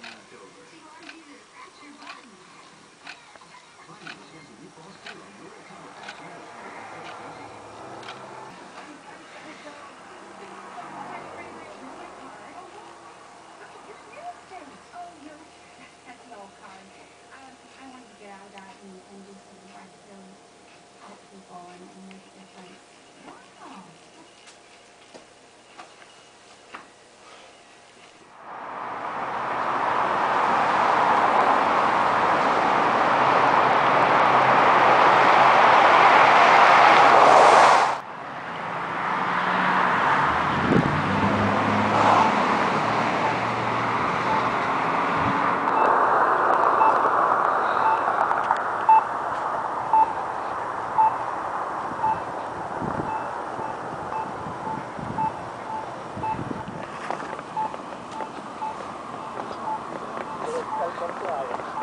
That's your button. Portuária.